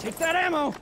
Take that ammo!